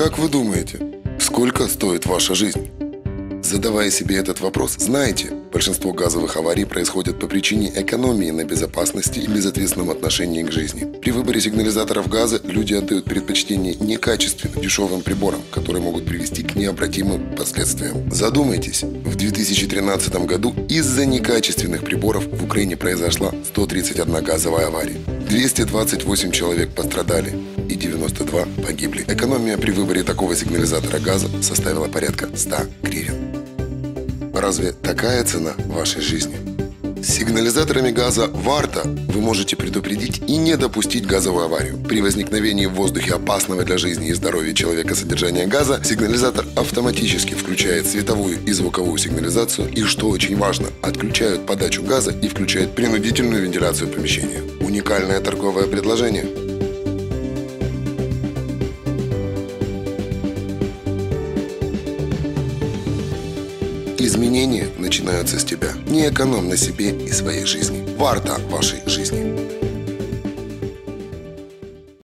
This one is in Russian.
Как вы думаете, сколько стоит ваша жизнь? Задавая себе этот вопрос, знайте, большинство газовых аварий происходят по причине экономии на безопасности и безответственном отношении к жизни. При выборе сигнализаторов газа люди отдают предпочтение некачественным, дешевым приборам, которые могут привести к необратимым последствиям. Задумайтесь, в 2013 году из-за некачественных приборов в Украине произошла 131 газовая авария. 228 человек пострадали и 92 погибли. Экономия при выборе такого сигнализатора газа составила порядка 100 гривен. Разве такая цена вашей жизни? Сигнализаторами газа «Варта» вы можете предупредить и не допустить газовую аварию. При возникновении в воздухе опасного для жизни и здоровья человека содержания газа сигнализатор автоматически включает световую и звуковую сигнализацию и, что очень важно, отключают подачу газа и включает принудительную вентиляцию помещения. Уникальное торговое предложение – Изменения начинаются с тебя. Не экономь на себе и своей жизни. Варта вашей жизни.